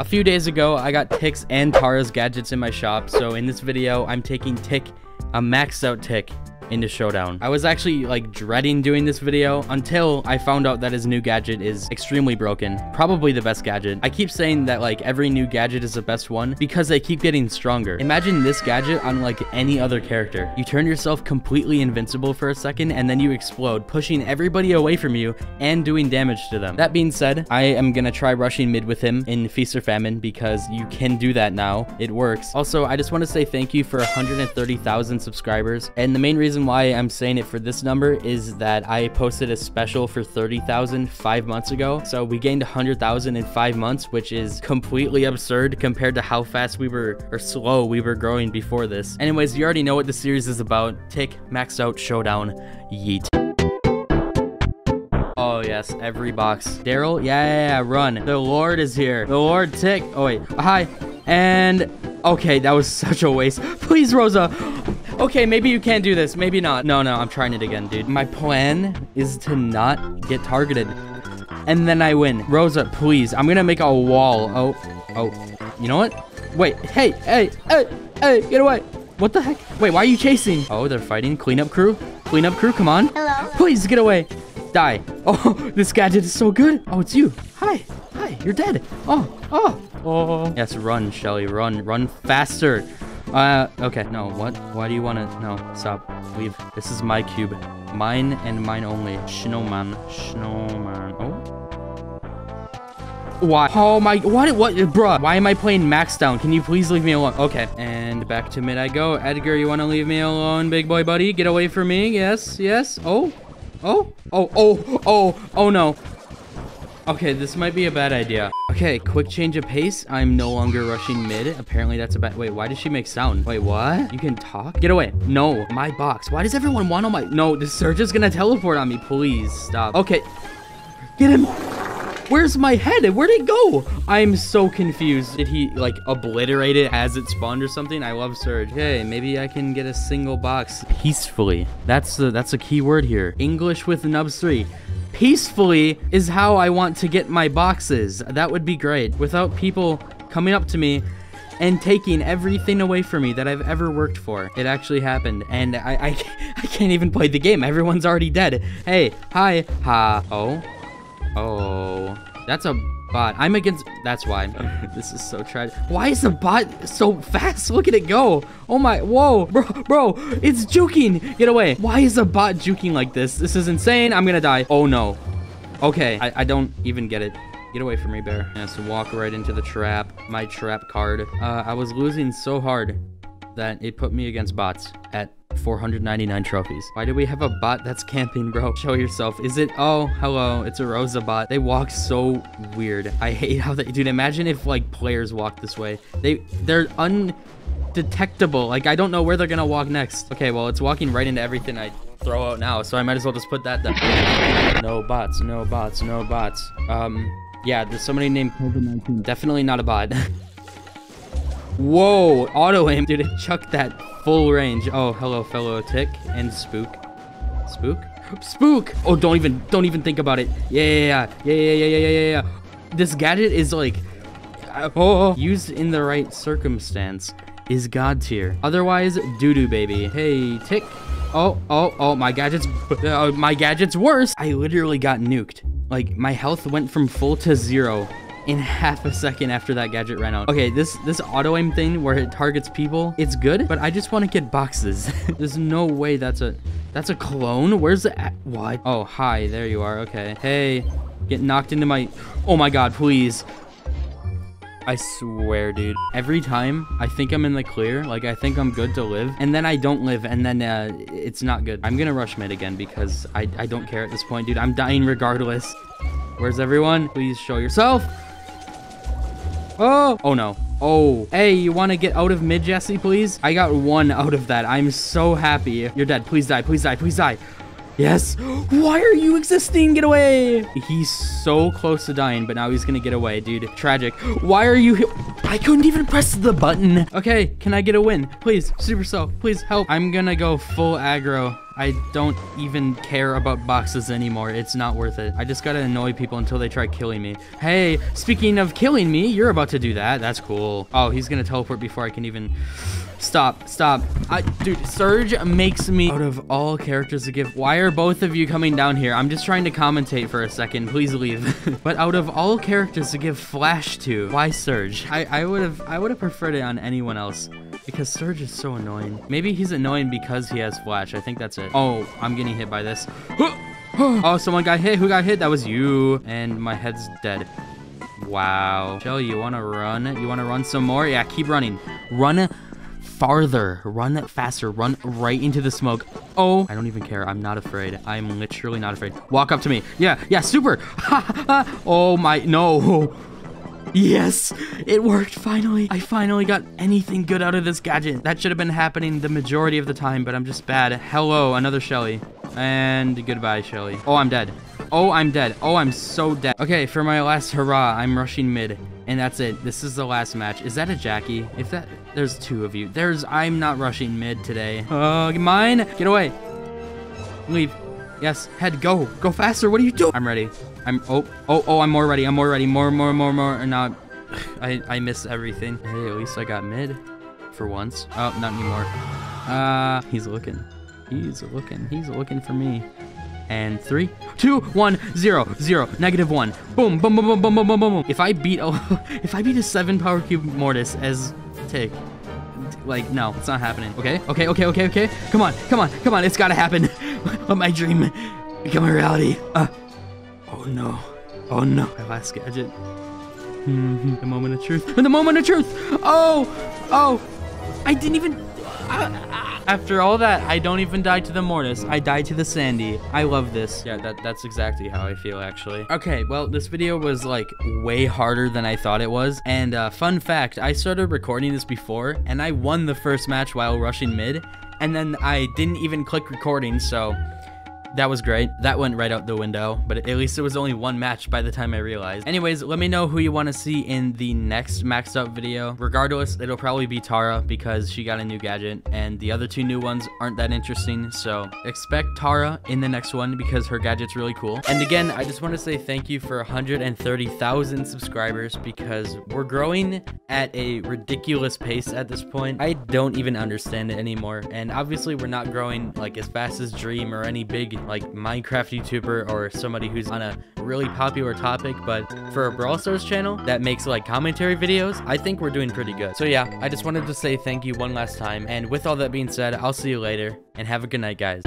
A few days ago, I got Tick's and Tara's gadgets in my shop, so in this video, I'm taking Tick, a maxed out Tick, into Showdown. I was actually like dreading doing this video until I found out that his new gadget is extremely broken. Probably the best gadget. I keep saying that like every new gadget is the best one because they keep getting stronger. Imagine this gadget on like any other character. You turn yourself completely invincible for a second and then you explode, pushing everybody away from you and doing damage to them. That being said, I am gonna try rushing mid with him in Feast or Famine because you can do that now. It works. Also, I just want to say thank you for 130,000 subscribers. And the main reason reason why I'm saying it for this number is that I posted a special for 30,000 five months ago. So we gained 100,000 in five months, which is completely absurd compared to how fast we were, or slow we were growing before this. Anyways, you already know what the series is about. Tick, maxed out, showdown, yeet. Oh, yes, every box. Daryl, yeah, yeah, yeah, run. The Lord is here. The Lord Tick. Oh, wait. Hi. And, okay, that was such a waste. Please, Rosa. Okay, maybe you can't do this. Maybe not. No, no, I'm trying it again, dude. My plan is to not get targeted. And then I win. Rosa, please. I'm gonna make a wall. Oh, oh. You know what? Wait, hey, hey, hey, hey, get away. What the heck? Wait, why are you chasing? Oh, they're fighting. Cleanup crew? Cleanup crew, come on. Hello? Please, get away. Die. Oh, this gadget is so good. Oh, it's you. Hi. Hi, you're dead. Oh, oh. Oh. Yes, run, Shelly. Run. Run faster. Uh, okay, no, what? Why do you want to? No, stop. Leave. This is my cube. Mine and mine only. Snowman. Snowman. Oh? Why? Oh my, what, what, bruh? Why am I playing max down? Can you please leave me alone? Okay, and back to mid I go. Edgar, you want to leave me alone, big boy buddy? Get away from me. Yes, yes. Oh, oh, oh, oh, oh, oh no. Okay, this might be a bad idea. Okay, quick change of pace. I'm no longer rushing mid. Apparently that's a bad- Wait, why does she make sound? Wait, what? You can talk? Get away. No, my box. Why does everyone want on my- No, the Surge is gonna teleport on me. Please, stop. Okay. Get him. Where's my head? Where'd it go? I'm so confused. Did he, like, obliterate it as it spawned or something? I love Surge. Okay, maybe I can get a single box peacefully. That's the, that's a key word here. English with Nubs 3 peacefully is how I want to get my boxes. That would be great. Without people coming up to me and taking everything away from me that I've ever worked for. It actually happened, and I, I, I can't even play the game. Everyone's already dead. Hey, hi, ha, oh, oh, that's a bot. I'm against, that's why. this is so tragic. Why is the bot so fast? Look at it go. Oh my, whoa, bro, bro, it's juking. Get away. Why is the bot juking like this? This is insane. I'm gonna die. Oh no. Okay, I, I don't even get it. Get away from me, bear. Yes, walk right into the trap. My trap card. Uh, I was losing so hard that it put me against bots at 499 trophies. Why do we have a bot that's camping, bro? Show yourself. Is it? Oh, hello. It's a Rosa bot. They walk so weird. I hate how they... Dude, imagine if, like, players walk this way. They, they're undetectable. Like, I don't know where they're gonna walk next. Okay, well, it's walking right into everything I throw out now, so I might as well just put that down. No bots, no bots, no bots. Um, yeah, there's somebody named COVID-19. Definitely not a bot. Whoa, auto aim, dude. It chucked that full range. Oh, hello, fellow tick and spook. Spook? Spook! Oh, don't even, don't even think about it. Yeah, yeah, yeah, yeah, yeah, yeah, yeah, yeah. yeah. This gadget is like, uh, oh, oh, used in the right circumstance is god tier. Otherwise, doo doo baby. Hey, tick. Oh, oh, oh, my gadget's, uh, my gadget's worse. I literally got nuked. Like, my health went from full to zero in half a second after that gadget ran out. Okay, this this auto aim thing where it targets people, it's good, but I just want to get boxes. There's no way that's a that's a clone. Where's the what? Oh, hi, there you are. Okay. Hey, get knocked into my Oh my god, please. I swear, dude. Every time I think I'm in the clear, like I think I'm good to live, and then I don't live, and then uh, it's not good. I'm gonna rush mid again because I, I don't care at this point, dude. I'm dying regardless. Where's everyone? Please show yourself. Oh, oh no. Oh, hey, you want to get out of mid, Jesse, please? I got one out of that. I'm so happy. You're dead. Please die. Please die. Please die. Yes. Why are you existing? Get away. He's so close to dying, but now he's gonna get away, dude. Tragic. Why are you here? I couldn't even press the button. Okay, can I get a win? Please, Supercell, please help. I'm gonna go full aggro. I don't even care about boxes anymore. It's not worth it. I just gotta annoy people until they try killing me. Hey, speaking of killing me, you're about to do that. That's cool. Oh, he's gonna teleport before I can even... Stop, stop. I, dude, Surge makes me... Out of all characters to give... Why are both of you coming down here? I'm just trying to commentate for a second. Please leave. but out of all characters to give Flash to, why Surge? I, I would have I would have preferred it on anyone else. Because Surge is so annoying. Maybe he's annoying because he has Flash. I think that's it. Oh, I'm getting hit by this. oh, someone got hit. Who got hit? That was you. And my head's dead. Wow. Shelly, you want to run? You want to run some more? Yeah, keep running. Run farther. Run faster. Run right into the smoke. Oh, I don't even care. I'm not afraid. I'm literally not afraid. Walk up to me. Yeah, yeah, super. oh my, no. Yes, it worked finally. I finally got anything good out of this gadget. That should have been happening the majority of the time, but I'm just bad. Hello, another Shelly. And goodbye, Shelly. Oh, I'm dead. Oh, I'm dead. Oh, I'm so dead. Okay, for my last hurrah, I'm rushing mid. And that's it. This is the last match. Is that a Jacky? If that... There's two of you. There's... I'm not rushing mid today. Uh, mine. Get away. Leave. Yes. Head, go. Go faster. What are you doing? I'm ready. I'm... Oh, oh, oh, I'm more ready. I'm more ready. More, more, more, more. Not... I, I miss everything. Hey, at least I got mid. For once. Oh, not anymore. Uh, he's looking. He's looking. He's looking for me and three, two, one, zero, zero, negative one. Boom, boom, boom, boom, boom, boom, boom, boom. If I beat, oh, if I beat a seven power cube Mortis as Tick, like, no, it's not happening. Okay, okay, okay, okay, okay. Come on, come on, come on. It's gotta happen. Let my dream become a reality. Uh, oh no, oh no. My last gadget. the moment of truth. The moment of truth. Oh, oh. I didn't even. After all that, I don't even die to the Mortis. I die to the Sandy. I love this. Yeah, that, that's exactly how I feel, actually. Okay, well, this video was, like, way harder than I thought it was. And, uh, fun fact, I started recording this before, and I won the first match while rushing mid. And then I didn't even click recording, so that was great. That went right out the window, but at least it was only one match by the time I realized. Anyways, let me know who you want to see in the next maxed out video. Regardless, it'll probably be Tara because she got a new gadget and the other two new ones aren't that interesting. So expect Tara in the next one because her gadget's really cool. And again, I just want to say thank you for 130,000 subscribers because we're growing at a ridiculous pace at this point. I don't even understand it anymore. And obviously we're not growing like as fast as Dream or any big like Minecraft YouTuber or somebody who's on a really popular topic, but for a Brawl Stars channel that makes like commentary videos, I think we're doing pretty good. So yeah, I just wanted to say thank you one last time. And with all that being said, I'll see you later and have a good night, guys.